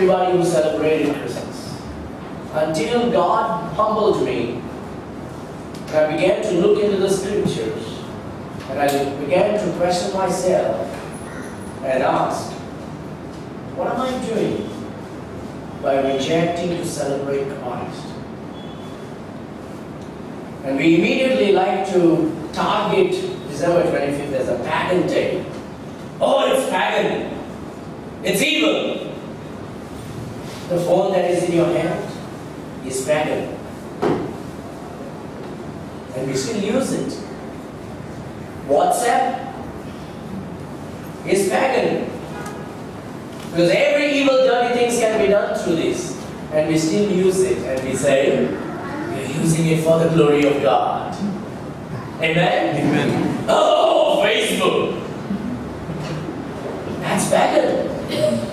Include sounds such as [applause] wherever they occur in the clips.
everybody who celebrated Christmas. Until God humbled me, and I began to look into the scriptures, and I began to question myself and ask, what am I doing? by rejecting to celebrate Christ. And we immediately like to target December 25th as a pagan day. Oh, it's pagan. It's evil. The phone that is in your hand is pagan. And we still use it. WhatsApp is pagan. Because every evil, dirty things can be done through this. And we still use it. And we say, we're using it for the glory of God. Amen? Amen. Oh, Facebook. That's pagan.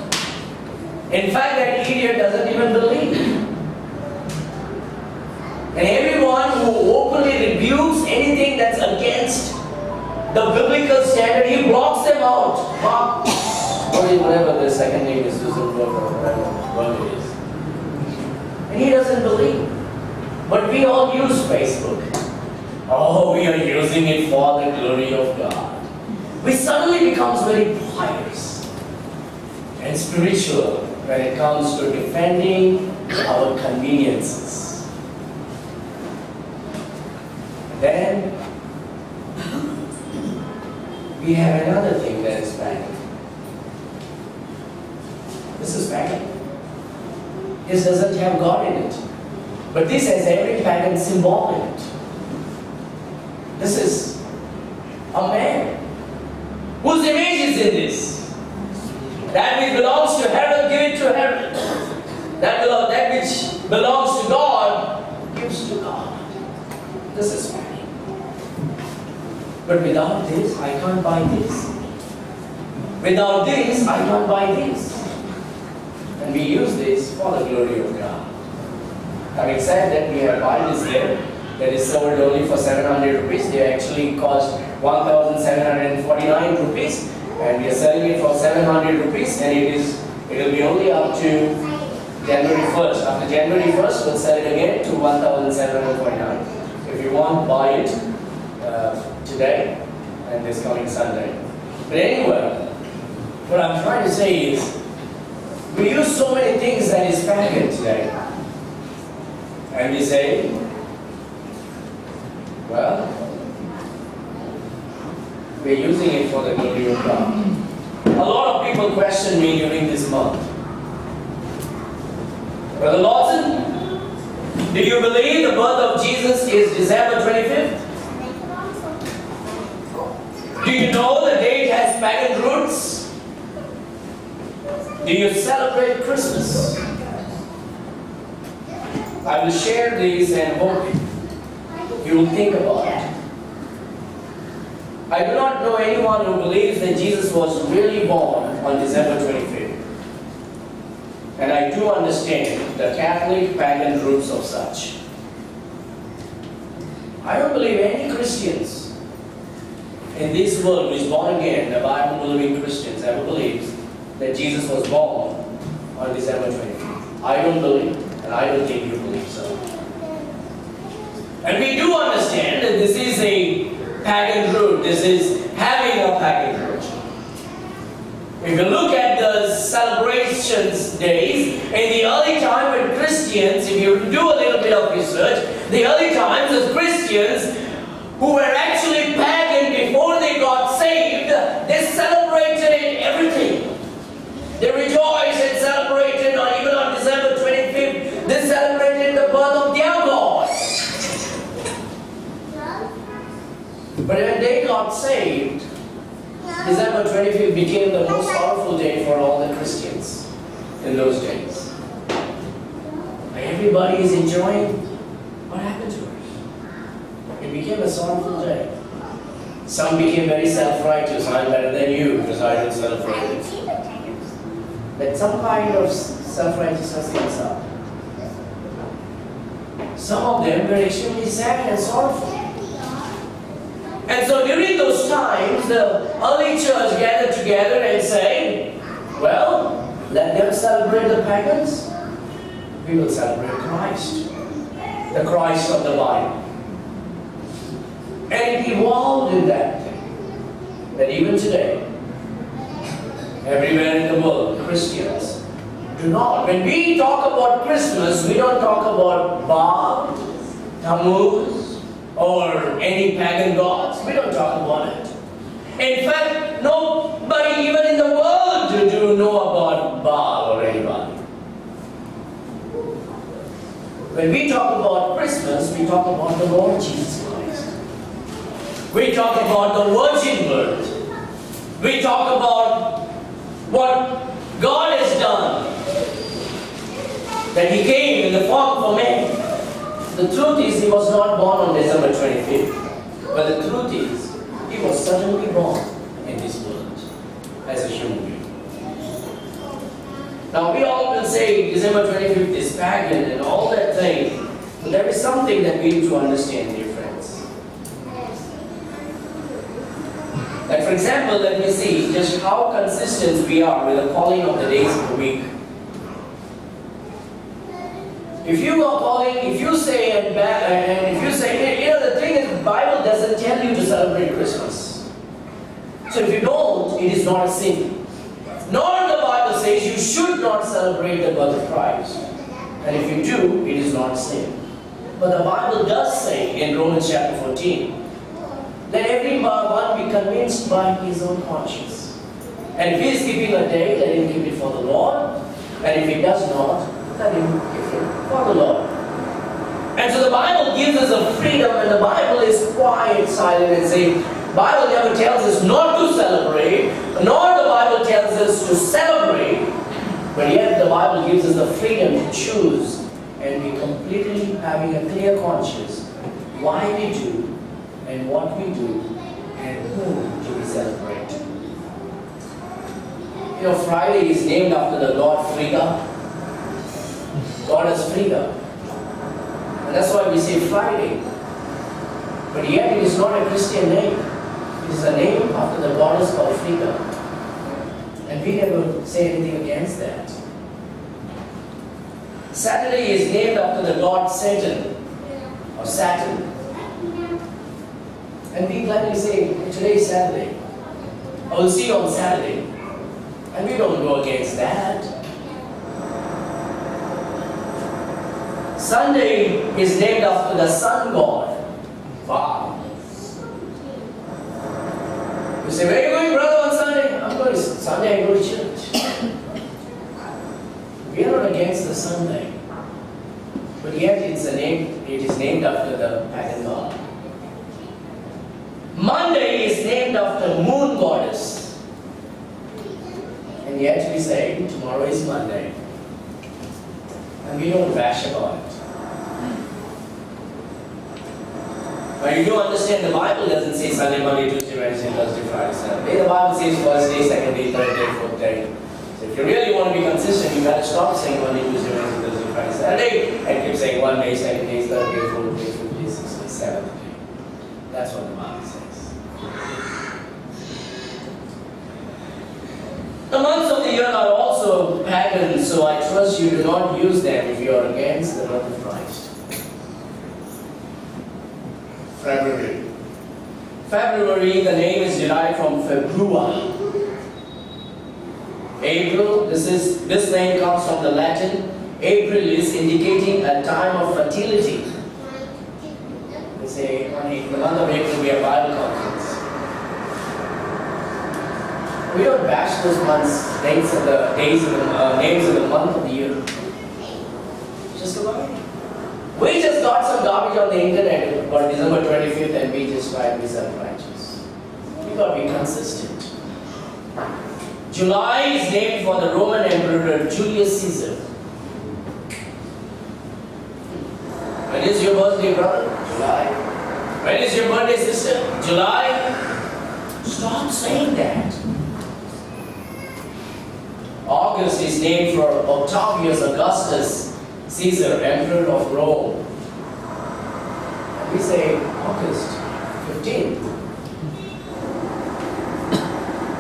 In fact, that idiot doesn't even believe. And everyone who openly rebukes anything that's against the biblical standard, he blocks them out. Or whatever the second name is, Susan whatever it is. And he doesn't believe. But we all use Facebook. Oh, we are using it for the glory of God. We suddenly becomes very pious and spiritual when it comes to defending our conveniences. Then we have another thing that is pagan. This is pagan. This doesn't have God in it. But this has every pagan symbol in it. This is a man whose image is in this. That which belongs to heaven, give it to heaven. That, belo- that which belongs to God, gives to God. This is pagan. But without this, I can't buy this. Without this, I can't buy this. And we use this for the glory of God. Having said that, we have Bibles there that is sold only for 700 rupees. They actually cost 1,749 rupees, and we are selling it for 700 rupees, and it is it will be only up to January 1st. After January 1st, we'll sell it again to 1,749. If you want, buy it uh, today and this coming Sunday. But anyway, what I'm trying to say is, we use so many things that is pagan today. And we say, well, we're using it for the glory of God. A lot of people question me during this month. Brother Lordson, do you believe the birth of Jesus is December 25th? Do you know the date has pagan roots? Do you celebrate Christmas? I will share these and hope you will think about it. I do not know anyone who believes that Jesus was really born on December 25th. And I do understand the Catholic pagan roots of such. I don't believe any Christians in this world who is born again, the Bible believing Christians, ever believes that Jesus was born on December 25th. I don't believe, and I don't think you believe so. And we do understand that this is a pagan root. This is having a pagan root. If you look at the celebrations days, in the early time when Christians, if you do a little bit of research, the early times as Christians who were actually before they got saved, they celebrated everything. They rejoiced and celebrated, or even on December 25th, they celebrated the birth of their God. But when they got saved, December 25th became the most powerful day for all the Christians in those days. Everybody is enjoying what happened to us. It became a sorrowful day. Some became very self-righteous. I'm better than you because I celebrate it. But some kind of self-righteousness comes up. Some of them were extremely sad and sorrowful. And so during those times, the early church gathered together and said, well, let them celebrate the pagans. We will celebrate Christ, the Christ of the Bible. And it evolved in that. That even today, everywhere in the world, Christians do not. When we talk about Christmas, we don't talk about Baal, Tammuz, or any pagan gods. We don't talk about it. In fact, nobody even in the world do know about Baal or anybody. When we talk about Christmas, we talk about the Lord Jesus. We talk about the virgin birth. We talk about what God has done. That He came in the form of a man. The truth is, he was not born on December 25th. But the truth is, he was suddenly born in this world as a human being. Now, we all will say December 25th is pagan and all that thing. But there is something that we need to understand, dear Like, for example, let me see just how consistent we are with the calling of the days of the week. If you are calling, if you say and, uh, and if you say, you know, the thing is, the Bible doesn't tell you to celebrate Christmas. So if you don't, it is not a sin. Nor the Bible says you should not celebrate the birth of Christ. And if you do, it is not a sin. But the Bible does say in Romans chapter 14, let every one be convinced by his own conscience. And if he is keeping a day, let him keep it for the Lord. And if he does not, let him keep it for the Lord. And so the Bible gives us a freedom, and the Bible is quiet, silent, and saying, Bible never tells us not to celebrate, nor the Bible tells us to celebrate, but yet the Bible gives us the freedom to choose and be completely having a clear conscience why we do and what we do and whom do we celebrate. You know, Friday is named after the god Frigga. Goddess Frigga. And that's why we say Friday. But yet it is not a Christian name. It is a name after the goddess called Frigga. And we never say anything against that. Saturday is named after the god Satan or Saturn. And we gladly say, today is Saturday. I will see you on Saturday. And we don't go against that. Sunday is named after the sun god. Wow. You say, where are you going, brother, on Sunday? I'm going to Sunday, I go to church. we are not against the Sunday. But yet it's a name, it is named after the pagan god. Monday is named after moon goddess. And yet we say tomorrow is Monday. And we don't bash about it. But you do understand the Bible doesn't say Sunday, Monday, Tuesday, Wednesday, Thursday, Friday, Saturday. The Bible says first day, second day, third day, fourth day. So if you really want to be consistent, you got to stop saying Monday, Tuesday, Wednesday, Thursday, Friday, Saturday, and keep saying one day, second day, third day, fourth day, fifth day, sixth day, seventh day. That's what the Bible says. The months of the year are also pagan, so I trust you do not use them if you are against the birth of Christ. February. February, the name is derived from Februa. April, this is this name comes from the Latin. April is indicating a time of fertility. We say on the month of April we have Bible conference. We don't bash those months, dates of the days of the uh, names of the month of the year. Just it. We just got some garbage on the internet about December 25th and we just tried to be self-righteous. We got to be consistent. July is named for the Roman Emperor Julius Caesar. When is your birthday, brother? July. When is your birthday, sister? July. Stop saying that. August is named for Octavius Augustus Caesar, Emperor of Rome. We say August 15th.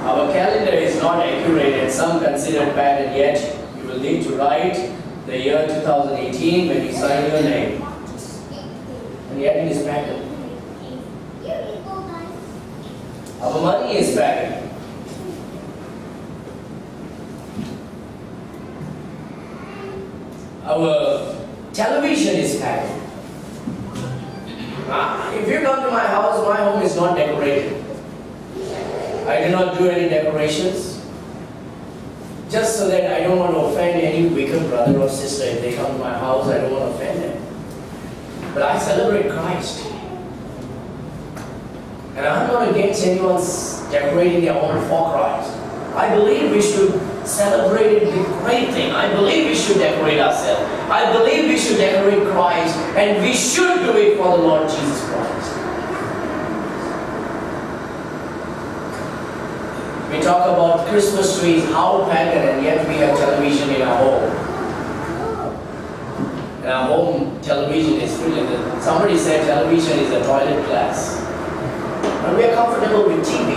Our calendar is not accurate and some consider it bad and yet you will need to write the year 2018 when you sign your name. And yet it is pagan. Our money is pagan. Our television is pagan. Ah, if you come to my house, my home is not decorated. I do not do any decorations. Just so that I don't want to offend any wicked brother or sister. If they come to my house, I don't want to offend them. But I celebrate Christ. And I'm not against anyone's decorating their home for Christ. I believe we should celebrate it with great thing. I believe we should decorate ourselves. I believe we should decorate Christ. And we should do it for the Lord Jesus Christ. We talk about Christmas trees, how pagan, and yet we have television in our home. In our home television is really, somebody said television is a toilet glass. And we are comfortable with TV,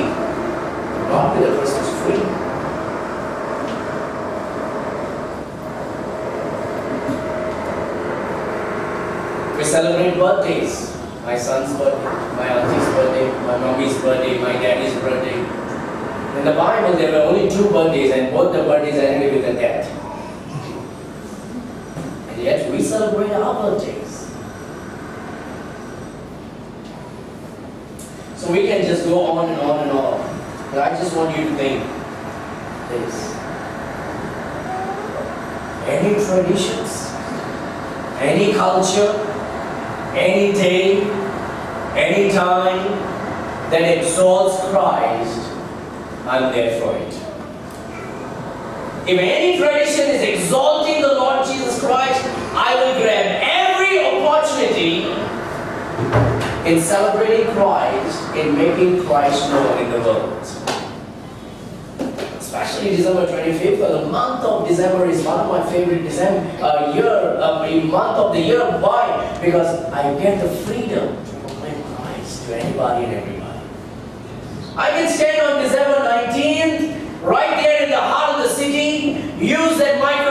not with a Christmas tree. We celebrate birthdays. My son's birthday, my auntie's birthday, my mommy's birthday, my daddy's birthday. In the Bible, there were only two birthdays, and both the birthdays ended with a death. And yet, we celebrate our birthdays. So we can just go on and on and on. But I just want you to think this. Any traditions, any culture, any day, any time that exalts Christ, I'm there for it. If any tradition is exalting the Lord Jesus Christ, I will grab every opportunity in celebrating Christ, in making Christ known in the world. Especially December 25th, the month of December is one of my favorite December uh, year, uh, month of the year. Why? Because I get the freedom to proclaim Christ to anybody and everybody. I can stand on December 19th, right there in the heart of the city, use that microphone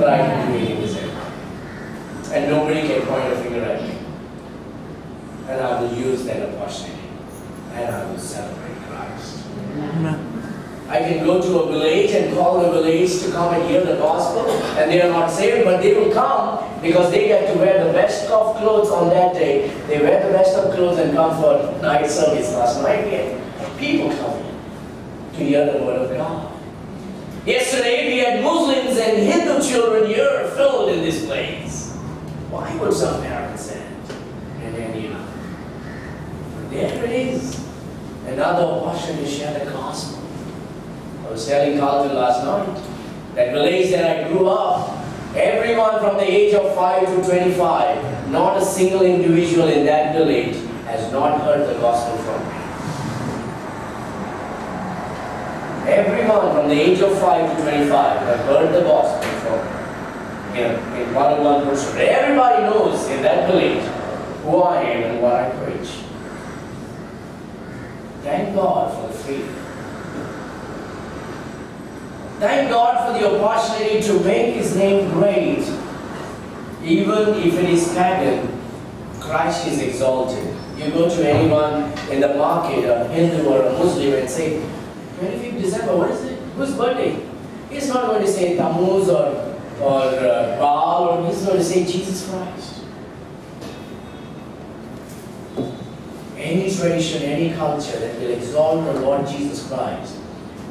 But I can do it in December and nobody can point a finger at me. And I will use that opportunity and I will celebrate Christ. I can go to a village and call the village to come and hear the gospel, and they are not saved, but they will come because they get to wear the best of clothes on that day. They wear the best of clothes and come for night service last night. People come to hear the word of God. Yesterday we had Muslims and Hindu children here filled in this place. Why would some parents send? And then, you know, there it is. Another opportunity to share the gospel. I was telling Carlton last night that village that I grew up, everyone from the age of 5 to 25, not a single individual in that village has not heard the gospel from me. Everyone from the age of 5 to 25 have heard the gospel from me. in, in one-on-one person. Everybody knows in that village who I am and what I preach. Thank God for the freedom. Thank God for the opportunity to make His name great. Even if it is pagan, Christ is exalted. You go to anyone in the market, a Hindu or a Muslim, and say, 25th December, what is it? Whose birthday? He's not going to say Tammuz or, or uh, Baal, or he's going to say Jesus Christ. Any tradition, any culture that will exalt the Lord Jesus Christ,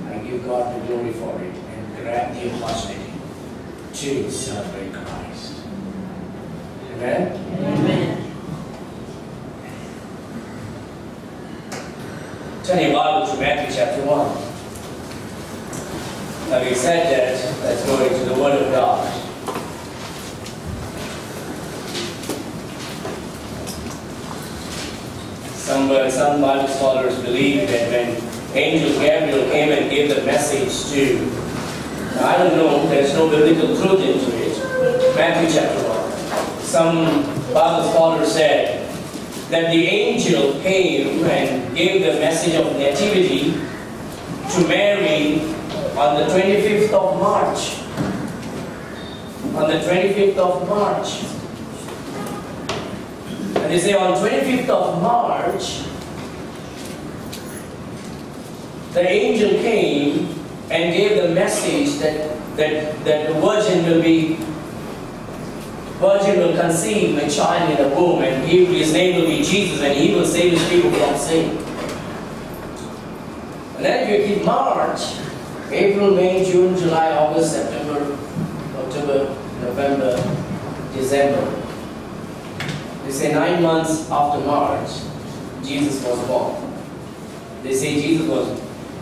I give God the glory for it and grab the opportunity to celebrate Christ. Amen? Amen. Turn your Bible to Matthew chapter 1. Having said that, let's go into the Word of God. Some, some Bible scholars believe that when Angel Gabriel came and gave the message to, I don't know, there's no biblical truth into it, Matthew chapter 1. Some Bible scholars said that the angel came and gave the message of nativity to Mary on the 25th of March. On the 25th of March. And they say on 25th of March, the angel came and gave the message that, that, that the virgin will be virgin will conceive a child in the womb and his name will be Jesus and he will save his people from sin. And then you keep March, April, May, June, July, August, September, October, November, December. They say nine months after March, Jesus was born. They say Jesus was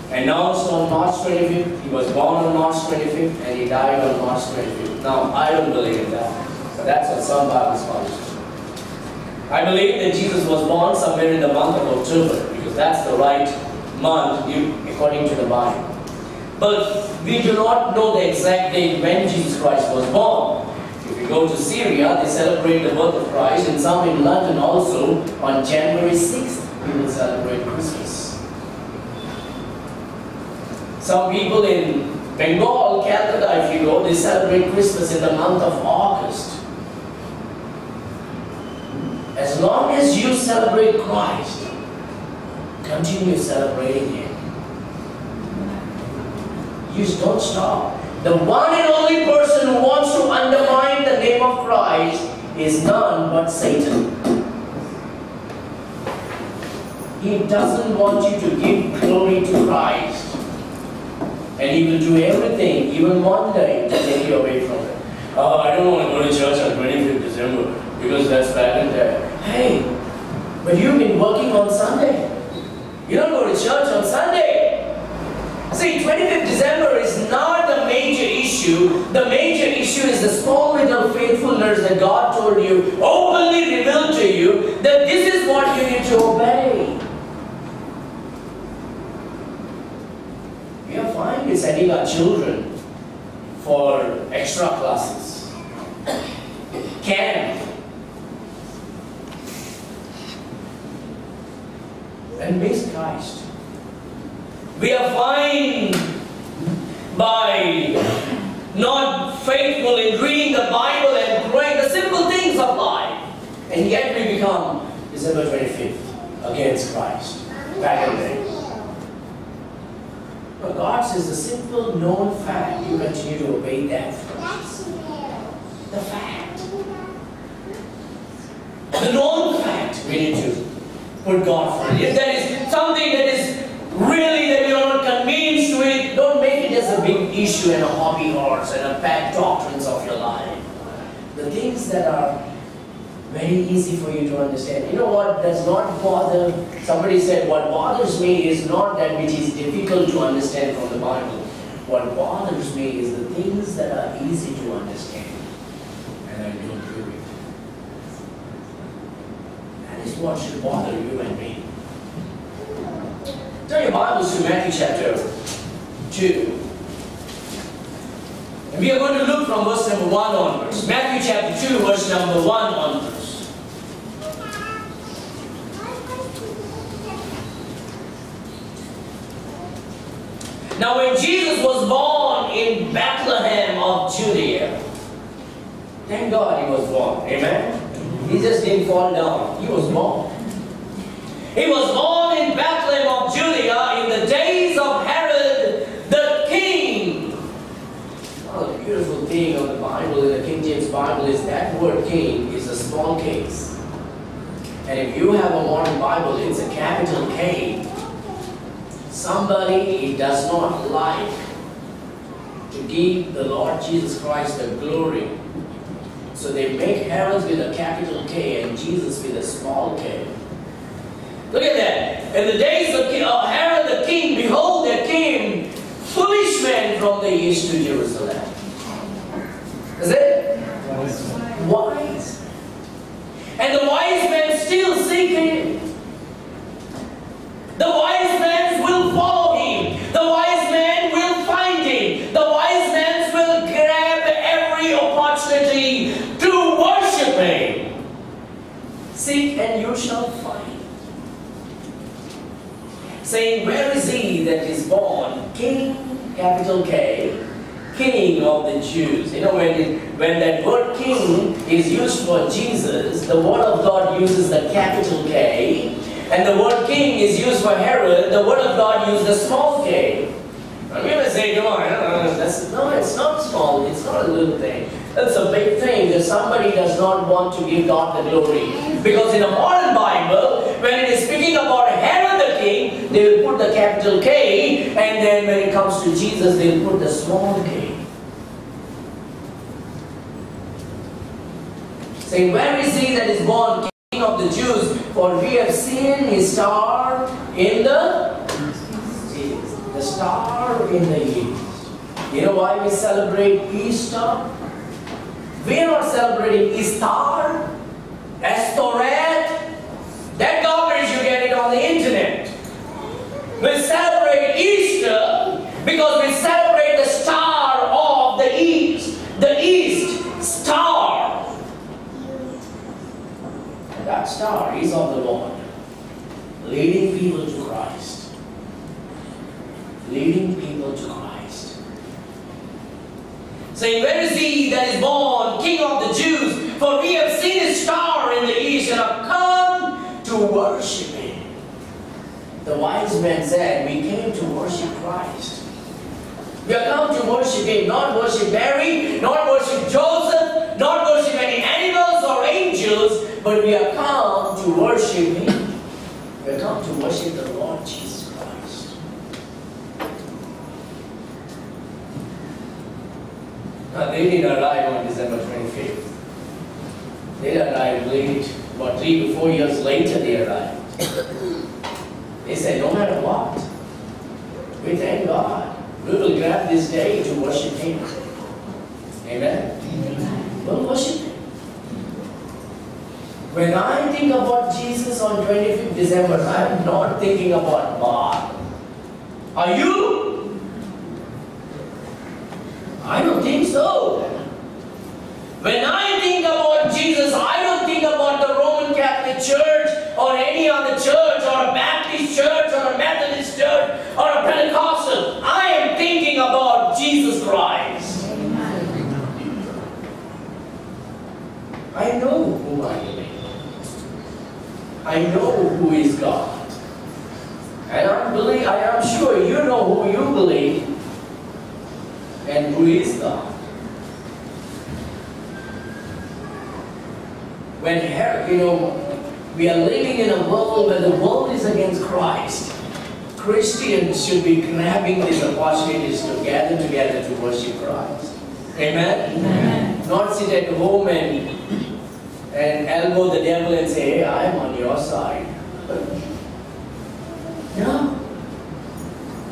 announced on March 25th, he was born on March 25th, and he died on March 25th. Now, I don't believe in that. That's what some Bible scholars. I believe that Jesus was born somewhere in the month of October, because that's the right month according to the Bible. But we do not know the exact date when Jesus Christ was born. If you go to Syria, they celebrate the birth of Christ, and some in London also on January 6th, we will celebrate Christmas. Some people in Bengal, Calcutta, if you go, they celebrate Christmas in the month of August. As long as you celebrate Christ, continue celebrating Him. You don't stop. The one and only person who wants to undermine the name of Christ is none but Satan. He doesn't want you to give glory to Christ. And he will do everything, even one day, to take you away from it. Oh, I don't want to go to church on 25th December because that's and there. Hey, but you've been working on Sunday. You don't go to church on Sunday. See, 25th December is not the major issue. The major issue is the small little faithfulness that God told you, openly revealed to you, that this is what you need to obey. We are fine with sending our children for extra classes. Camp. And miss Christ. We are fine by not faithful in reading the Bible and praying the simple things of life. And yet we become December 25th against Christ. Back in there. But God says the simple known fact, you continue to obey that first. The fact. The known fact, we need to put God first. If there is something that is really that you're not convinced with, don't make it as a big issue and a hobby horse and a bad doctrines of your life. The things that are very easy for you to understand. You know what does not bother, somebody said, what bothers me is not that which is difficult to understand from the Bible. What bothers me is the things that are easy to understand. And I don't do it. That is what should bother you and me. Turn your Bibles to Matthew chapter 2. And we are going to look from verse number 1 onwards. Matthew chapter 2, verse number 1 onwards. Now, when Jesus was born in Bethlehem of Judea, thank God he was born. Amen? He just didn't fall down. He was born. He was born in Bethlehem of Judea in the days of Herod the king. Now, the beautiful thing of the Bible, in the King James Bible, is that word king is a small case. And if you have a modern Bible, it's a capital K. Somebody does not like to give the Lord Jesus Christ the glory. So they make Herod with a capital K and Jesus with a small k. Look at that. In the days of Herod the king, behold, there came foolish men from the east to Jerusalem. Is it? Wise. And the wise men still seek him. The wise men will follow him. The wise men will find him. The wise men will grab every opportunity to worship him. Seek you shall find. Saying, Where is he that is born? King, capital K, King of the Jews. You know, when, it, when that word king is used for Jesus, the word of God uses the capital K, and the word king is used for Herod, the word of God uses the small k. Going to say, come on, that's, no, it's not small, it's not a little thing. That's a big thing that somebody does not want to give God the glory. Because in the modern Bible, when it is speaking about Herod the king, they will put the capital K, and then when it comes to Jesus, they will put the small k. Saying, Where is he that is born King of the Jews? For we have seen his star in. The star in the east. You know why we celebrate Easter? We are not celebrating Easter, Estoret. That garbage you get it on the internet. We celebrate Easter because we celebrate the star of the east. The east star. And that star is of the Lord. Leading people to Christ. Leading people to Christ. Saying, Where is he that is born, King of the Jews? For we have seen his star in the east and have come to worship him. The wise men said, We came to worship Christ. We have come to worship him, not worship Mary, not worship Joseph, not worship any animals or angels, but we have come to worship him. We have come to worship the Lord Jesus Christ. Now, Uh, they didn't arrive on December 25th. They arrived late, about three to four years later they arrived. They said, no matter what, we thank God. We will grab this day to worship Him. Amen? Amen. We'll worship Him. When I think about Jesus on 25th December, I'm not thinking about God. Are you? I don't think so. When I think about Jesus, I don't think about the Roman Catholic Church or any other church or a Baptist church or a Methodist church or a Pentecostal. I am thinking about Jesus Christ. I know who I believe. I know who is God. And I believe I am sure you know who you believe and who is God. When Herod, you know, we are living in a world where the world is against Christ. Christians should be grabbing these opportunities to gather together to worship Christ. Amen? Amen. Not sit at home and and elbow the devil and say, hey, I'm on your side. [laughs] No.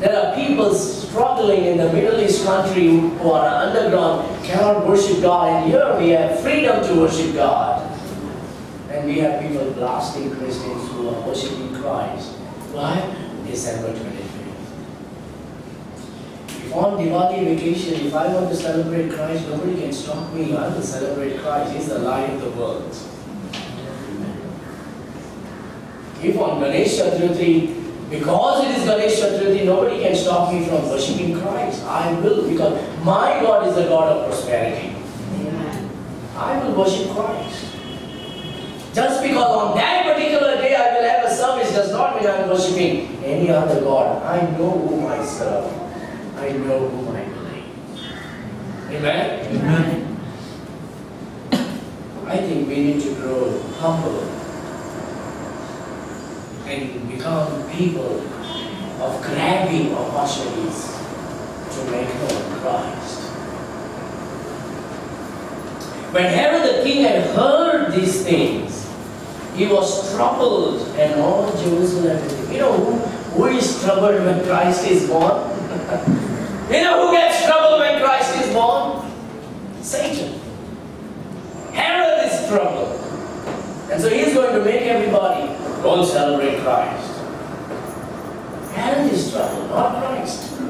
There are people struggling in the Middle East country who are underground, cannot worship God, and here we have freedom to worship God. And we have people blasting Christians who are worshiping Christ. Why? December 25th. If on Diwali vacation, if I want to celebrate Christ, nobody can stop me. I will celebrate Christ. He's the light of the world. If on Ganesh Chaturthi, because it is Ganesh Chaturthi, nobody can stop me from worshipping Christ. I will, because my God is the God of prosperity. I will worship Christ. Just because on that particular day I will have a service does not mean I'm worshipping any other God. I know whom I serve. I know whom I believe. Amen? Amen. I think we need to grow humble and become people of grabbing opportunities to make known Christ. When Herod the king had heard these things, he was troubled and all Jerusalem. You know who, who is troubled when Christ is born? [laughs] you know who gets troubled when Christ is born? Satan. Herod is troubled. And so he's going to make everybody go celebrate Christ. Herod is troubled, not Christ.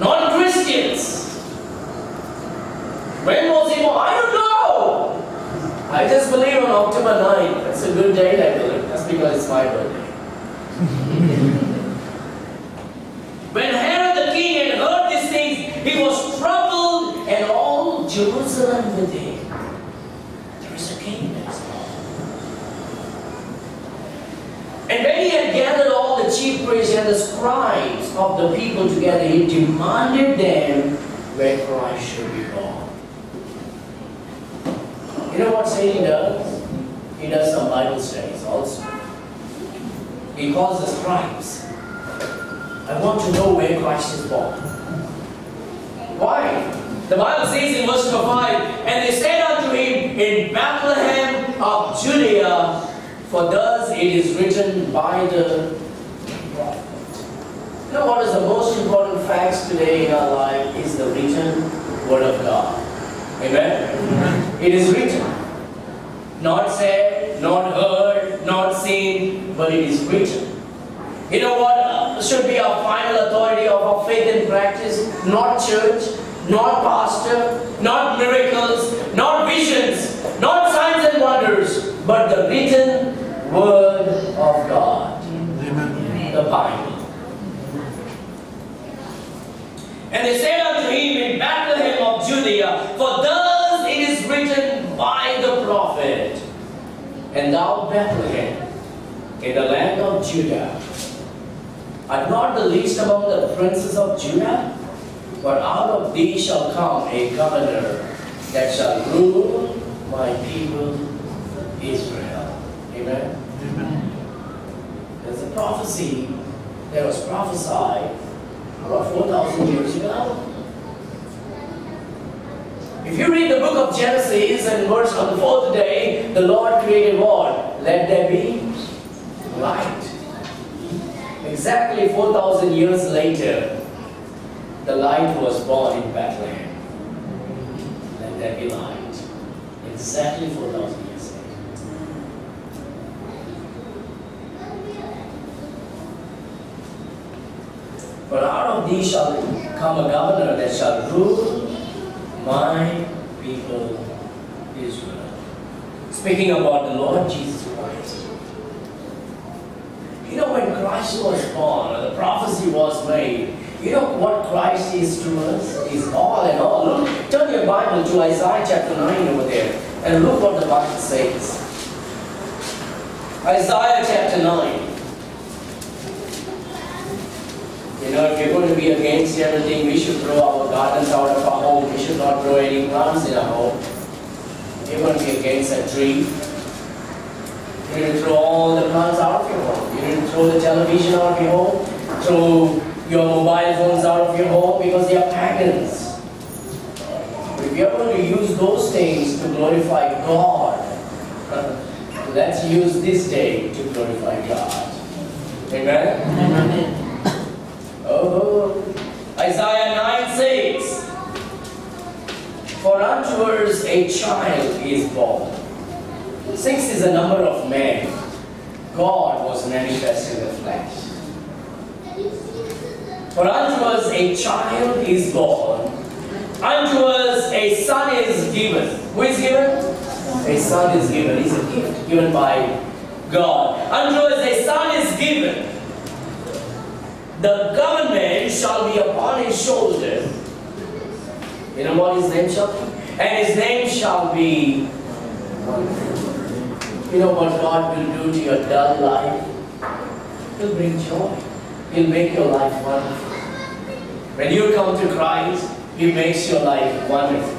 not Christians. When was he born? I don't know. I just believe on October 9th. That's a good date, I believe. That's because it's my birthday. [laughs] when Herod the king had heard these things, he was troubled, and all Jerusalem with him. There is a king that is born. And when he had gathered all priests and the scribes of the people together, he demanded them where Christ should be born. You know what Satan does? He does some Bible studies also. He calls the scribes. I want to know where Christ is born. Why? The Bible says in verse number 5, And they said unto him, In Bethlehem of Judea, for thus it is written by the. You know what is the most important facts today in our life is the written word of God. Amen? It is written. Not said, not heard, not seen, but it is written. You know what uh, should be our final authority of our faith and practice? Not church, not pastor, not miracles, not visions, not signs and wonders, but the written word of God, Amen. the Bible. And they said unto him in Bethlehem of Judea, For thus it is written by the prophet, And thou, Bethlehem, in the land of Judah, art not the least among the princes of Judah, but out of thee shall come a governor that shall rule my people Israel. Amen. Amen. There's a prophecy that was prophesied about 4,000 years ago. If you read the book of Genesis and verse on the fourth day, the Lord created what? Let there be light. Exactly 4,000 years later, the light was born in Bethlehem. Let there be light. Exactly 4,000 years For out of thee shall come a governor that shall rule my people Israel. Speaking about the Lord Jesus Christ. You know, when Christ was born, or the prophecy was made, you know what Christ is to us? He's all in all. Look, turn your Bible to Isaiah chapter 9 over there, and look what the Bible says. Isaiah chapter 9. You know, if you're going to be against everything, we should throw our gardens out of our home. We should not grow any plants in our home. If you're going to be against a tree, you to throw all the plants out of your home. You to throw the television out of your home, throw your mobile phones out of your home because they are pagans. If you're going to use those things to glorify God, [laughs] let's use this day to glorify God. Amen? Amen. Oh, Isaiah 9 6. For unto us a child is born. Six is the number of men. God was manifest in the flesh. For unto us a child is born, unto us a son is given. Who is given? A son is given. It's a gift given by God. Unto us a son is given. The government shall be upon his shoulder. You know what his name shall be? And his name shall be You know what God will do to your dull life? He'll bring joy. He'll make your life wonderful. When you come to Christ, He makes your life wonderful.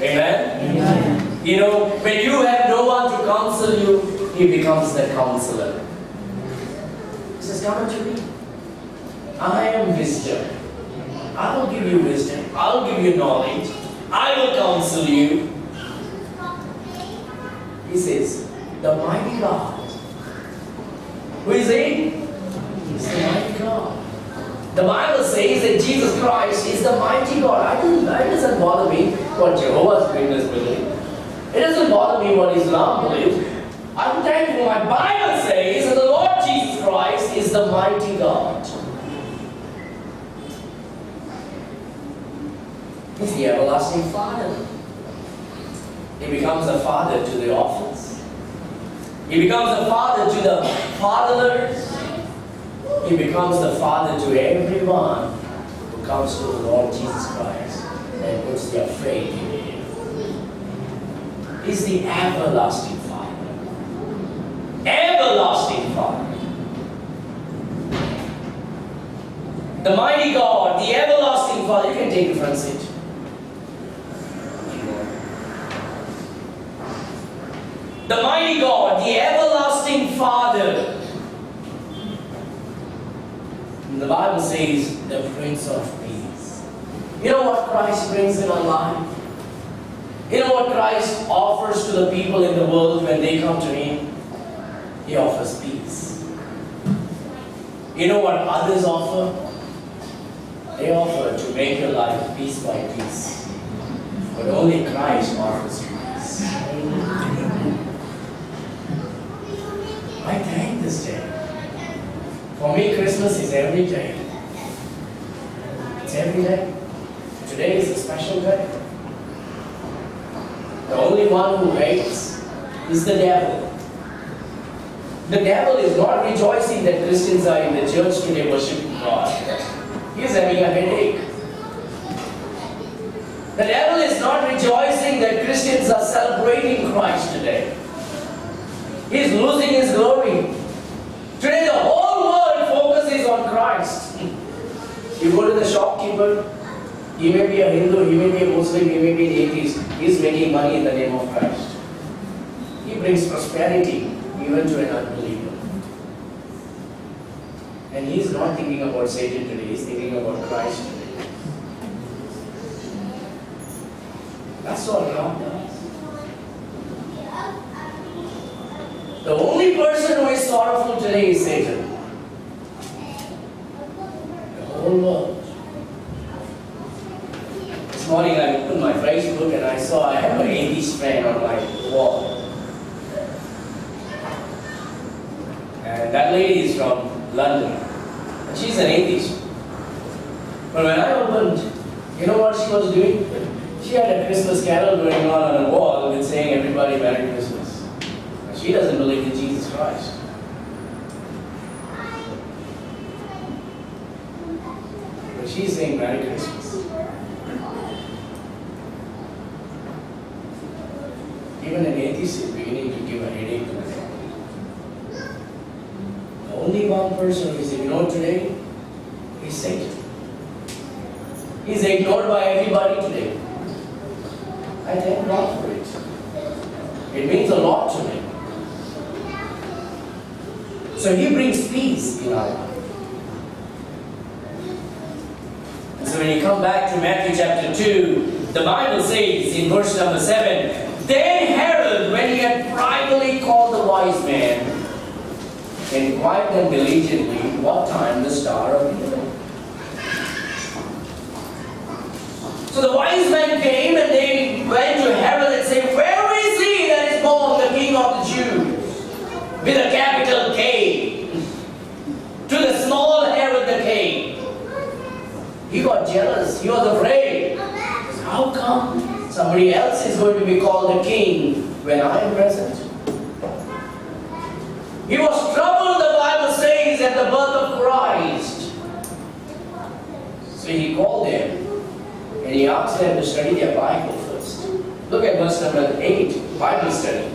Amen? Amen. You know, when you have no one to counsel you, He becomes the counselor. He says, Come unto me. I am wisdom. I will give you wisdom. I will give you knowledge. I will counsel you. He says, The mighty God. Who is He? He's the mighty God. The Bible says that Jesus Christ is the mighty God. I don't, that doesn't bother me what Jehovah's Witness believe. It doesn't bother me what Islam believes. I'm thankful my Bible says that the Lord Jesus Christ is the mighty God. He's the everlasting Father. He becomes a father to the orphans. He becomes a father to the fatherless. He becomes the father to everyone who comes to the Lord Jesus Christ and puts their faith in Him. He's the everlasting Father. Everlasting Father. The mighty God, the everlasting Father. You can take the front seat. The mighty God, the everlasting Father. And the Bible says, the Prince of Peace. You know what Christ brings in our life? You know what Christ offers to the people in the world when they come to Him? He offers peace. You know what others offer? They offer to make your life piece by piece. But only Christ offers peace. I thank this day. For me, Christmas is every day. It's every day. Today is a special day. The only one who waits is the devil. The devil is not rejoicing that Christians are in the church today worshiping God. He is having a headache. The devil is not rejoicing that Christians are celebrating Christ today. He is losing his glory. Today, the whole world focuses on Christ. You go to the shopkeeper, he may be a Hindu, he may be a Muslim, he may be an atheist. He is making money in the name of Christ. He brings prosperity even to an unbeliever. And he is not thinking about Satan today, he is thinking about Christ today. That's all God The only person who is sorrowful today is Satan. The whole world. This morning I opened my Facebook and I saw I have an atheist friend on my wall. And that lady is from London. She's an atheist. But when I opened, you know what she was doing? She had a Christmas carol going on on a wall with saying everybody Merry Christmas. And she doesn't believe in Jesus Christ. But she's saying Merry Christmas. Even an atheist is beginning to give a headache to the devil. The only one person who is ignored today is Satan. He's ignored by everybody today. I thank God for it. It means a lot to me. So he brings peace in our life. And so when you come back to Matthew chapter 2, the Bible says in verse number 7, Then Herod, when he had privately called the wise men, inquired them diligently what time the star appeared. So the wise men came and they went to Herod and said, Where is he that is born the King of the Jews? With a capital K. To the small Herod the K. got jealous. He was afraid. How come somebody else is going to be called a king when I am present? He was troubled, the Bible says, at the birth of Christ. So he called them and he asked them to study their Bible first. Look at verse number 8, Bible study.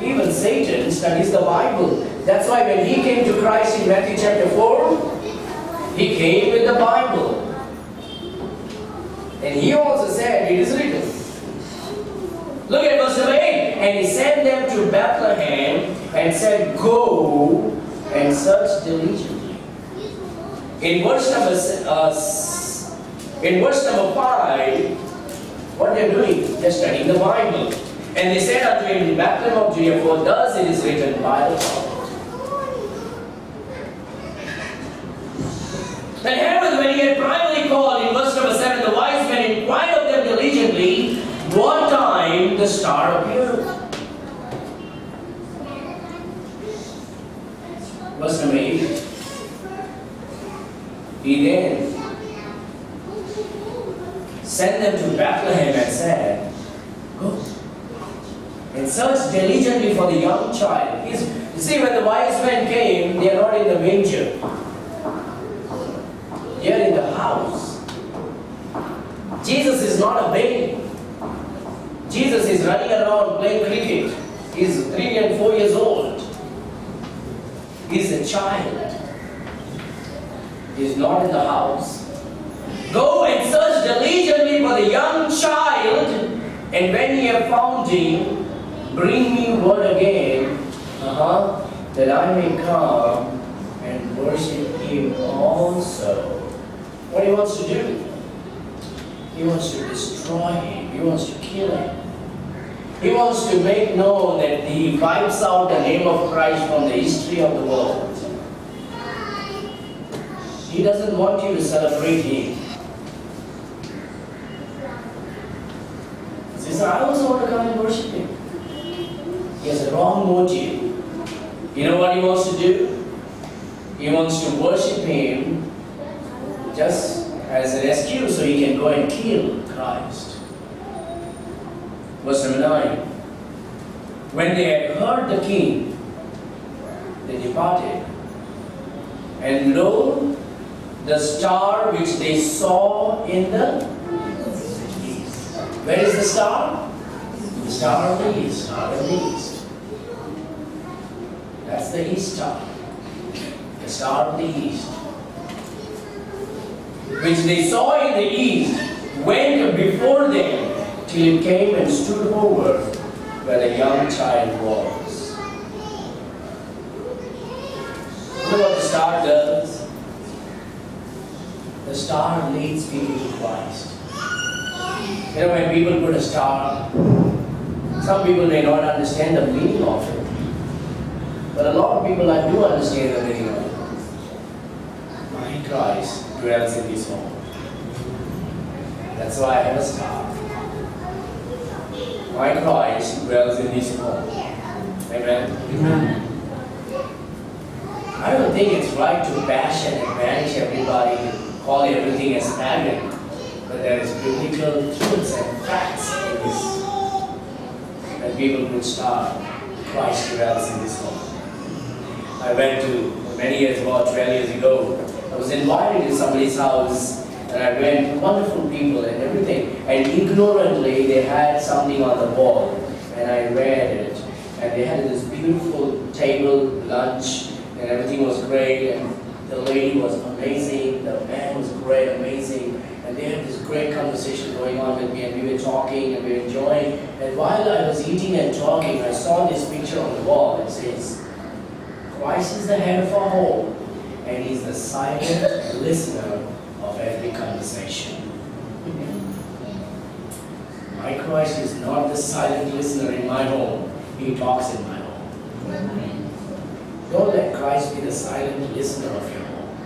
Even Satan studies the Bible. That's why when he came to Christ in Matthew chapter 4, he came with the Bible. And he also said, It is written. Look at verse number 8. And he sent them to Bethlehem and said, Go and search diligently. In verse number uh, in verse number 5, what they're doing, they're studying the Bible. And they said unto him, In Bethlehem of Judea, for thus it is written by the prophet. Then Herod, when he had privately called in verse number 7, the wise men inquired of them diligently what time the star appeared. Verse number 8. He then sent them to Bethlehem and said, Go and search diligently for the young child. He's, you see, when the wise men came, they are not in the manger. They are in the house. Jesus is not a baby. Jesus is running around playing cricket. He's three and four years old. He's a child. He's not in the house. Go and search diligently for the young child, and when ye have found him, bring me word again, uh-huh, that I may come and worship him also. What he wants to do? He wants to destroy him. He wants to kill him. He wants to make known that he wipes out the name of Christ from the history of the world. He doesn't want you to celebrate him. He says, I also want to come and worship him. He has a wrong motive. You know what he wants to do? He wants to worship him just as an excuse so he can go and kill Christ. Verse number 9. When they had heard the king, they departed. And lo, the star which they saw in the east. Where is the star? The star of the east. Star of the east. That's the east star. The star of the east. Which they saw in the east went before them till it came and stood over where the young child was. You know what the star does? The star leads people to Christ. You know, when people put a star, some people may not understand the meaning of it. But a lot of people I do understand the meaning of it. My Christ dwells in this home. That's why I have a star. My Christ dwells in this home. Amen. Amen. I don't think it's right to bash and banish everybody, call everything as pagan. But there is biblical truths and facts in this. And people would start, Christ dwells in this home. I went to, many years ago, 12 years ago, I was invited to somebody's house and I met wonderful people and everything. And ignorantly, they had something on the wall and I read it. And they had this beautiful table, lunch, and everything was great. And the lady was amazing, the man was great, amazing. And they had this great conversation going on with me, and we were talking and we were enjoying. And while I was eating and talking, I saw this picture on the wall. It says, Christ is the head of our home, and He's the silent listener every conversation. Mm-hmm. My Christ is not the silent listener in my home, He talks in my home. Mm-hmm. Don't let Christ be the silent listener of your home.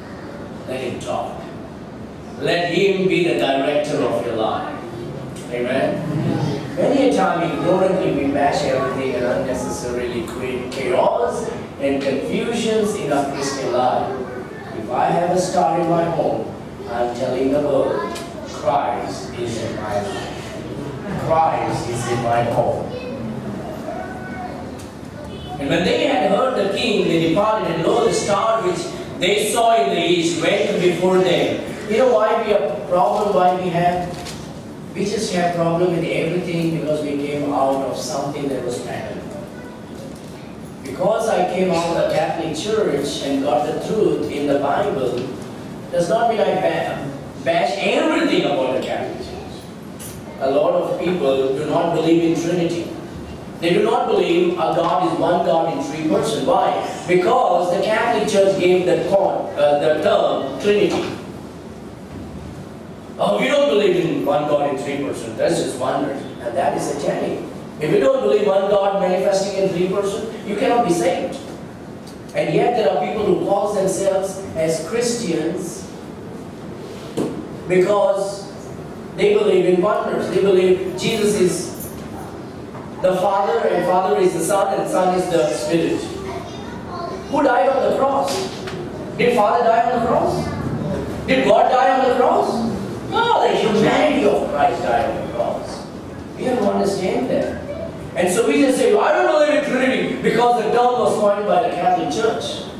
Let Him talk. Let Him be the director of your life. Amen. Mm-hmm. Many a time ignorantly we bash everything and unnecessarily create chaos and confusions in our Christian life. If I have a star in my home, I'm telling the world, Christ is in my life. Christ is in my home. And when they had heard the king, they departed, and lo, the star which they saw in the east went before them. You know why we have problem? Why we have? We just have problem with everything because we came out of something that was pagan. Because I came out of the Catholic Church and got the truth in the Bible, does not mean I ba- bash everything about the Catholic Church. A lot of people do not believe in Trinity. They do not believe a God is one God in three persons. Why? Because the Catholic Church gave the, con, uh, the term Trinity. Oh, we don't believe in one God in three persons. That's just oneness. And that is satanic. If you don't believe one God manifesting in three persons, you cannot be saved. And yet there are people who call themselves as Christians because they believe in oneness. They believe Jesus is the Father and Father is the Son and Son is the Spirit. Who died on the cross? Did Father die on the cross? Did God die on the cross? No, the humanity of Christ died on the cross. We have to understand that. And so we just say, I don't believe in Trinity because the term was coined by the Catholic Church.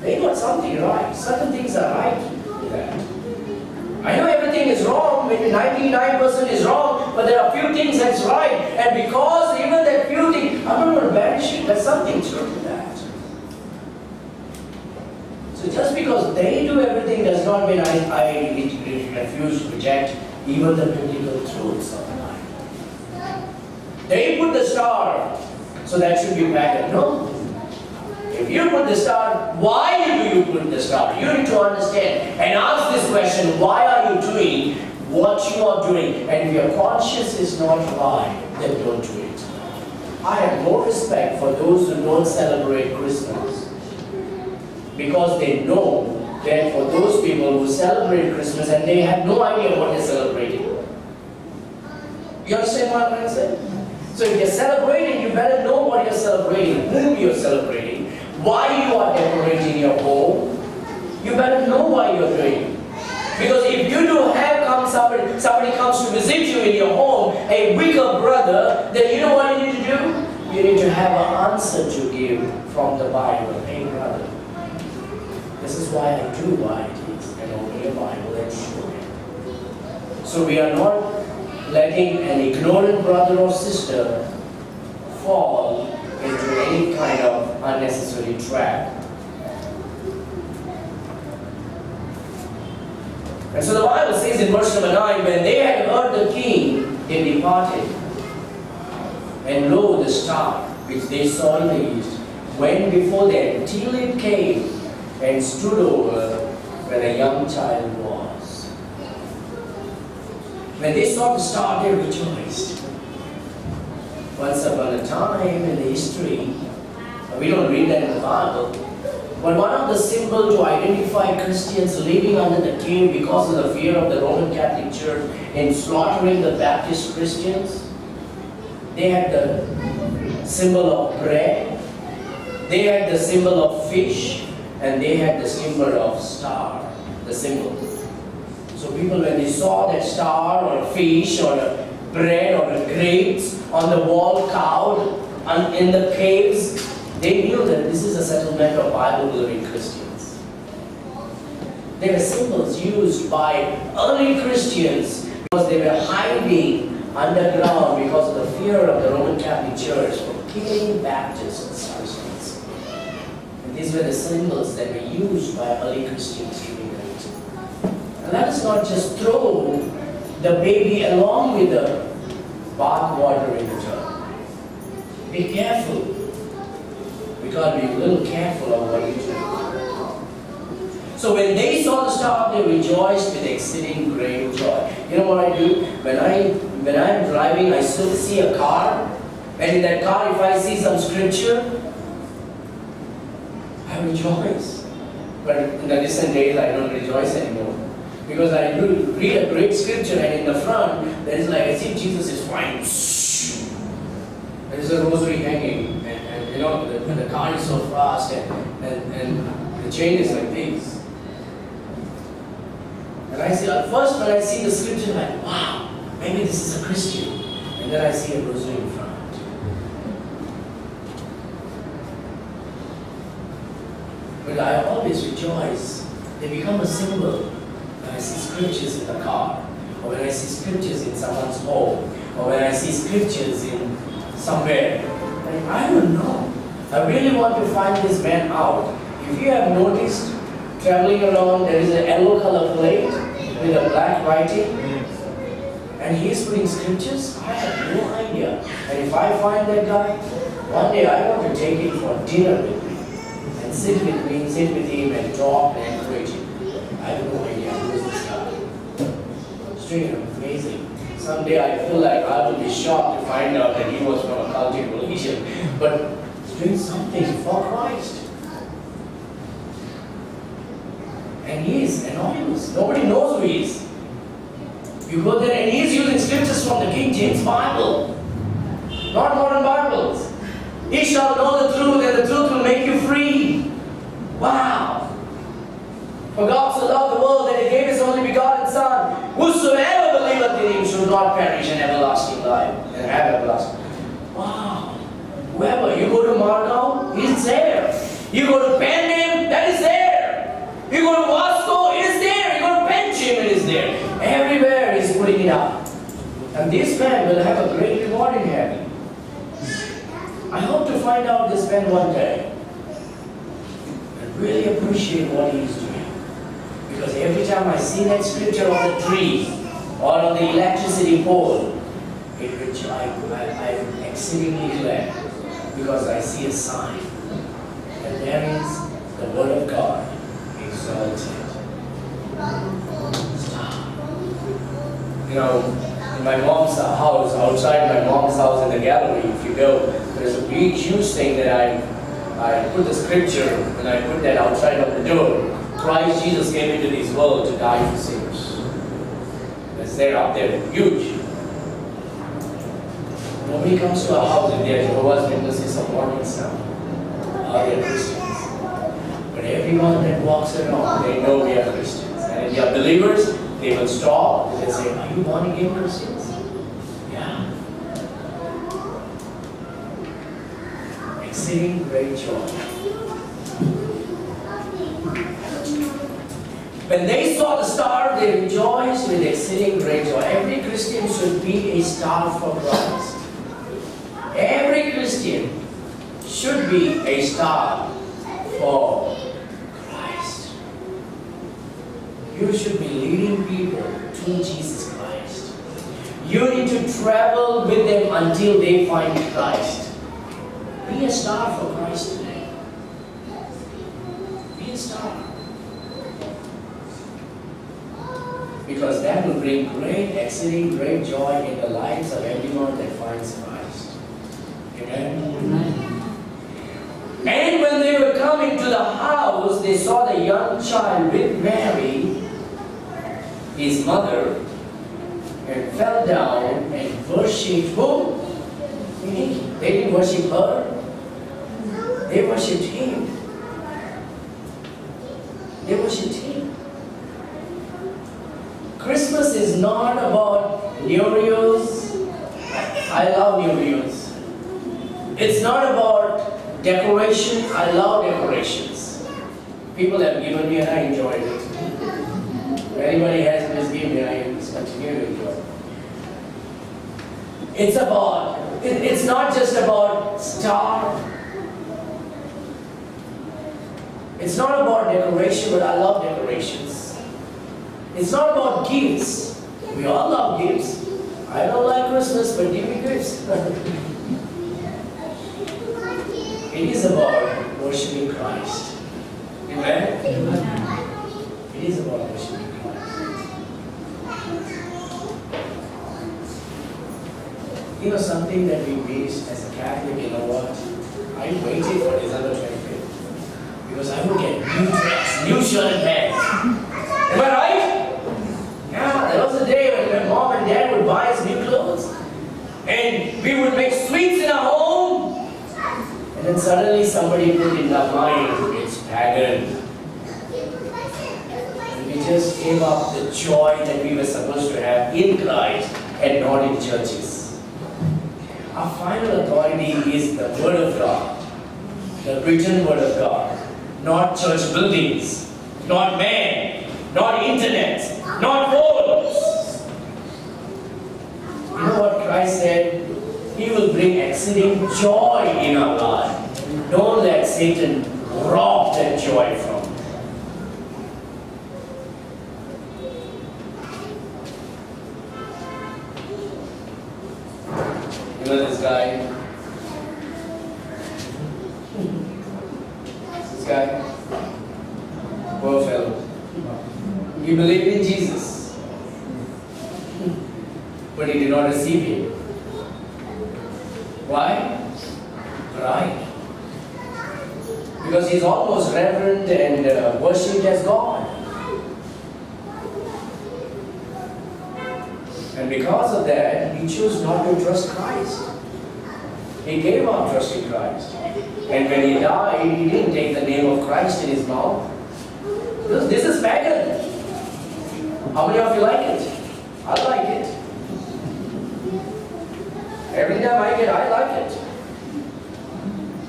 They got something right. Certain things are right that. I know everything is wrong, maybe 99% is wrong, but there are few things that's right. And because even that few things, I'm not going to banish it. There's something true to that. So just because they do everything does not mean I, I refuse, to reject even the biblical truths of life. They put the star, so that should be pagan. No. If you put the star, why do you put the star? You need to understand and ask this question, why are you doing what you are doing? And if your conscience is not right, then don't do it. I have more respect for those who don't celebrate Christmas because they know that for those people who celebrate Christmas and they have no idea what they're celebrating. You understand what I'm saying? So if you're celebrating, you better know what you're celebrating, whom you're celebrating, why you are decorating your home. You better know why you're doing it. Because if you do have come somebody, somebody comes to visit you in your home, a weaker brother, then you know what you need to do? You need to have an answer to give from the Bible. Hey brother, this is why I do why it is, and open your Bible and show it. So we are not letting an ignorant brother or sister fall into any kind of unnecessary trap. And so the Bible says in verse number 9, when they had heard the king, they departed. And lo, the star which they saw in the east went before them till it came and stood over where the young child was. When they saw the star, they rejoiced. Once upon a time in the history, we don't read that in the Bible, but one of the symbols to identify Christians living under the king because of the fear of the Roman Catholic Church in slaughtering the Baptist Christians, they had the symbol of bread, they had the symbol of fish, and they had the symbol of star, the symbol. So people when they saw that star or fish or bread or grapes on the wall carved and in the caves, they knew that this is a settlement of Bible-believing Christians. They were symbols used by early Christians because they were hiding underground because of the fear of the Roman Catholic Church for killing Baptists and Christians. And these were the symbols that were used by early Christians during that. And let us not just throw the baby along with the bath water in the tub. Be careful. We got to be a little careful of what you do. So when they saw the star, they rejoiced with exceeding great joy. You know what I do? When I when I'm driving, I still see a car, and in that car, if I see some scripture, I rejoice. But in the recent days, I don't rejoice anymore. Because I read a great scripture, and in the front, there is like, I see Jesus is flying. There is a rosary hanging, and, and you know, the, the car is so fast, and, and, and the chain is like this. And I see, at first when I see the scripture, I'm like, wow, maybe this is a Christian. And then I see a rosary in front. But I always rejoice. They become a symbol when I see scriptures in the car, or when I see scriptures in someone's home, or when I see scriptures in somewhere. Like, I don't know. I really want to find this man out. If you have noticed, traveling around, there is a yellow color plate with a black writing, and he is putting scriptures. I have no idea. And if I find that guy, one day I want to take him for dinner with me, and sit with me, sit with him, and talk and him. I have no idea who is this guy. Strange, amazing. Someday I feel like I will be shocked to find out that he was from a cultic religion, but he's doing something for Christ. And he is anonymous. Nobody knows who he is. You go there and he's using scriptures from the King James Bible, not modern Bibles. He shall know the truth, and the truth will make you free. Wow. For God so loved the world that he gave his only begotten Son, whosoever believeth in him should not perish in everlasting life, and have everlasting. Wow. Whoever, you go to Margao, he's there. You go to Panjim, that is there. You go to Vasco, it is there. You go to Benjamin, it is there. And this man will have a great reward in heaven. I hope to find out this man one day I really appreciate what he is doing. Because every time I see that scripture on the tree or on the electricity pole, it which I, I, I'm exceedingly glad because I see a sign that there is the Word of God exalted. You know, in my mom's house, outside my mom's house in the gallery, if you go, there's a big, huge thing that I, I put the scripture and I put that outside of the door. Christ Jesus came into this world to die for sinners. It's there up there, huge. Nobody comes to our house if they are Jehovah's Witnesses or Mormons now. Are they Christians? But everyone that walks around, they know we are Christians. And if are believers, they will stop and say, Are you born again Christians? Yeah. Exceeding great joy. When they saw the star, they rejoiced with exceeding great joy. Every Christian should be a star for Christ. Every Christian should be a star for Christ. You should be leading people to Jesus Christ. You need to travel with them until they find Christ. Be a star for Christ today. Be a star. Because that will bring great, exceeding great joy in the lives of everyone that finds Christ. Amen. And when they were coming to the house, they saw the young child with Mary, his mother, and fell down and worshipped whom? They didn't worship her. They worshipped him. They worshipped him. Christmas is not about Year's. I love Year's. It's not about decoration. I love decorations. People have given me and I enjoyed it. Anybody has please give me, I continue to enjoy it. It's about, it- it's not just about star. It's not about decoration, but I love decorations. It's not about gifts. We all love gifts. I don't like Christmas, but give me gifts. [laughs] it is about worshiping Christ. Amen? It is about worshiping You know something that we miss as a Catholic, you know what? I waited for December 25th. Because I would get new dress, new shirt and pants. Am I right? Yeah, there was a day when my mom and dad would buy us new clothes. And we would make sweets in our home. And then suddenly somebody put in our mind, it's pagan. And we just gave up the joy that we were supposed to have in Christ and not in churches. Our final authority is the Word of God, the written Word of God, not church buildings, not man, not internet, not phones. You know what Christ said? He will bring exceeding joy in our life. Don't let Satan rob that joy from you. You know this guy? This guy? Poor fellow. He believed in Jesus. But he did not receive him. Why? Pride. Because he's almost reverent and uh, worshipped as God. And because of that, he chose not to trust Christ. He gave up trusting Christ. And when he died, he didn't take the name of Christ in his mouth. Because this is pagan. How many of you like it? I like it. Every time I get, I like it.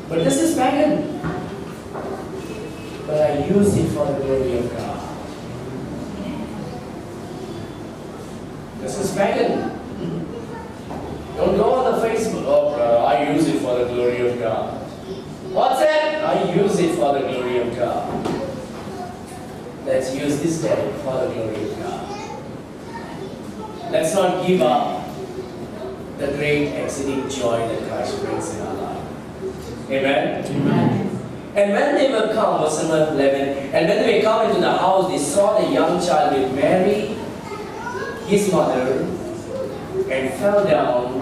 But this is pagan. But I use it for the glory of God. This is pagan. Don't go on the Facebook. Oh, brother, I use it for the glory of God. What's that? I use it for the glory of God. Let's use this day for the glory of God. Let's not give up the great exceeding joy that Christ brings in our life. Amen? Amen. And when they were come, verse number 11, and when they were come into the house, they saw the young child with Mary, his mother, and fell down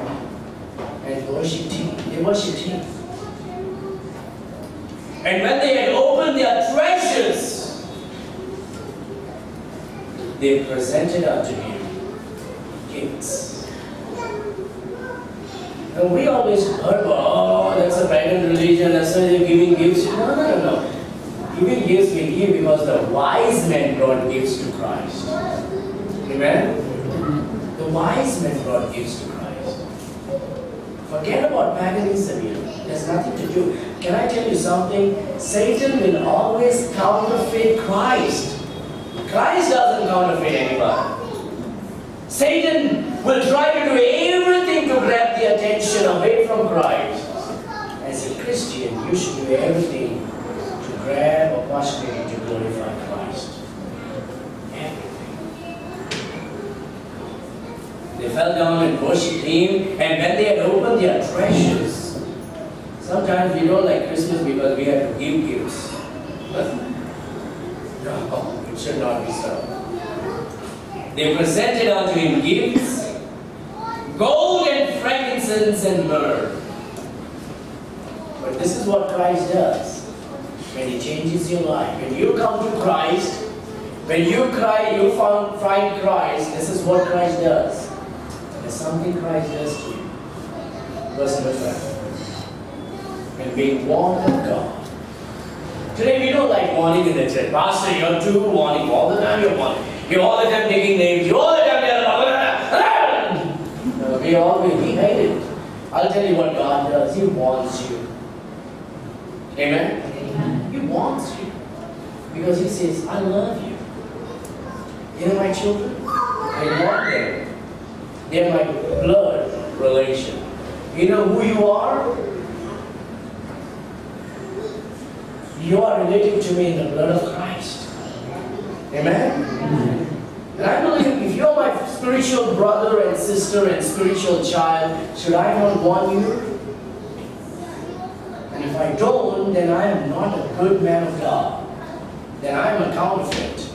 and worshipped him. They worshipped him. And when they had opened their treasures, they presented unto him gifts. And we always heard, oh, that's a pagan religion, that's why they're giving gifts. No, no, no, no. Giving gifts we give because the wise men brought gifts to Christ. Amen? The wise men brought gifts to Christ. Forget about paganism here. There's nothing to do. Can I tell you something? Satan will always counterfeit Christ. Christ doesn't counterfeit anybody. Satan will try to do everything to grab the attention away from Christ. As a Christian, you should do everything to grab opportunity to glorify Christ. Everything. They fell down and worshipped Him, and when they had opened their treasures, sometimes we don't like Christmas because we have to give gifts. [laughs] no, should not be so. They presented unto him gifts, gold and frankincense and myrrh. But this is what Christ does. When he changes your life, when you come to Christ, when you cry, you found, find Christ, this is what Christ does. There's something Christ does to you. Verse number 5. And being warned of God. Today we don't like warning in the church. Pastor, you're too warning. All the time you're warning. You're all the time taking names. You're all the time telling no, We always, we hate it. I'll tell you what God does. He wants you. Amen? Amen. He wants you. Because he says, I love you. You know my children? I want them. They're my blood relation. You know who you are? You are related to me in the blood of Christ. Amen? And I believe if you're my spiritual brother and sister and spiritual child, should I not warn you? And if I don't, then I am not a good man of God. Then I am a counterfeit.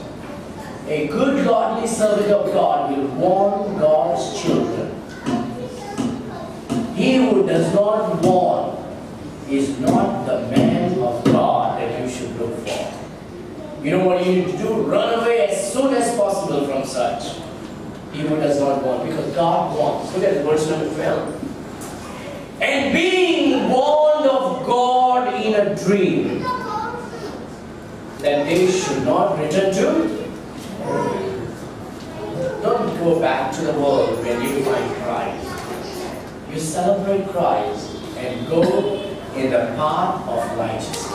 A good godly servant of God will warn God's children. He who does not warn is not the man of God that you should look for. You know what you need to do? Run away as soon as possible from such. He who does not want, because God wants. Look at verse number 12. And being warned of God in a dream, that they should not return to Don't go back to the world when you find Christ. You celebrate Christ and go in the path of righteousness.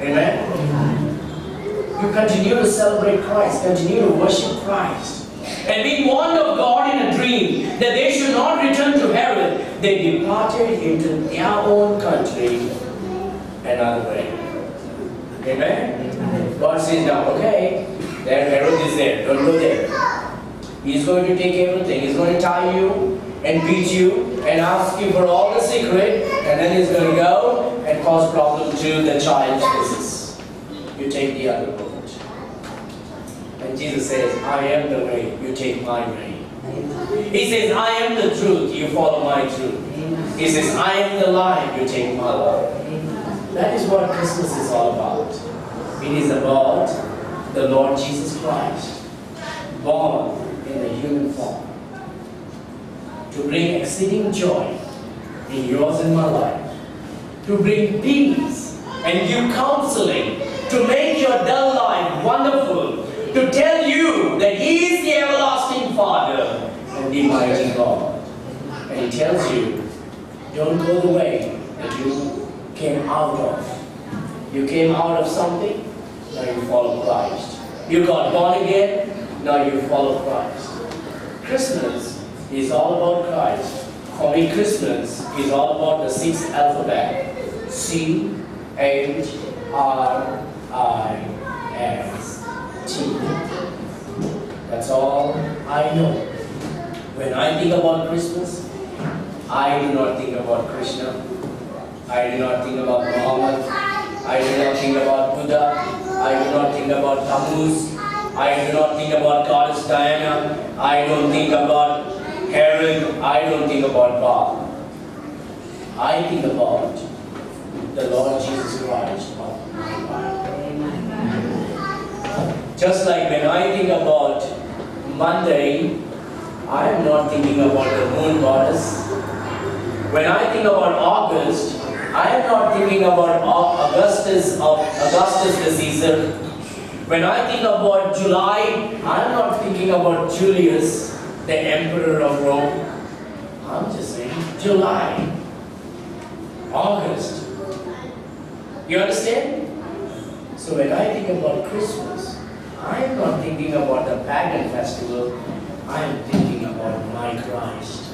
Amen? You continue to celebrate Christ, continue to worship Christ. And being warned of God in a dream that they should not return to Herod, They departed into their own country another way. Amen? God says now, okay, there Herod is there, don't go there. He's going to take everything. He's going to tie you and beat you and ask you for all the secret, and then he's going to go and cause problem to the child business. You take the other road. And Jesus says, I am the way, you take my way. He says, I am the truth, you follow my truth. He says, I am the life, you take my life. That is what Christmas is all about. It is about the Lord Jesus Christ, born in the human form, to bring exceeding joy in yours and my life, to bring peace and give counseling, to make your dull life wonderful, to tell you that He is the everlasting Father and the mighty God. And He tells you, don't go the way that you came out of. You came out of something, now you follow Christ. You got born again, now you follow Christ. Christmas is all about Christ. For me, Christmas is all about the sixth alphabet. C H R I S T. That's all I know. When I think about Christmas, I do not think about Krishna. I do not think about Muhammad. I do not think about Buddha. I do not think about Tammuz. I do not think about Goddess Diana. I don't think about Herod. I don't think about Bob. I think about the Lord Jesus Christ. Just like when I think about Monday, I am not thinking about the moon goddess. When I think about August, I am not thinking about Augustus of Augustus the Caesar. When I think about July, I am not thinking about Julius, the emperor of Rome. I'm just saying July, August. You understand? So when I think about Christmas, I am not thinking about the pagan festival. I am thinking about my Christ.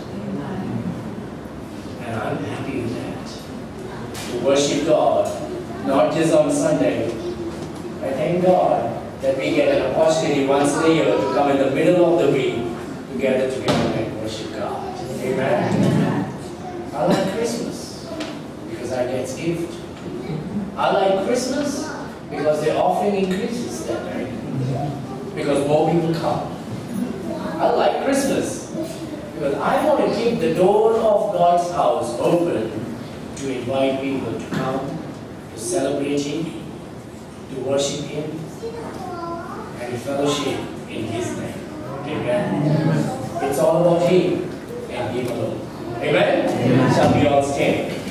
And I'm happy with that. To worship God, not just on Sunday. I thank God that we get an opportunity once a year to come in the middle of the week to gather together and worship God. Amen. I like Christmas because I get gift. I like Christmas because the offering increases that day. Because more people come. I like Christmas because I want to keep the door of God's house open to invite people to come, to celebrate Him, to worship Him, and to fellowship in His name. Amen. It's all about Him and Him alone. Amen? Shall we all stand?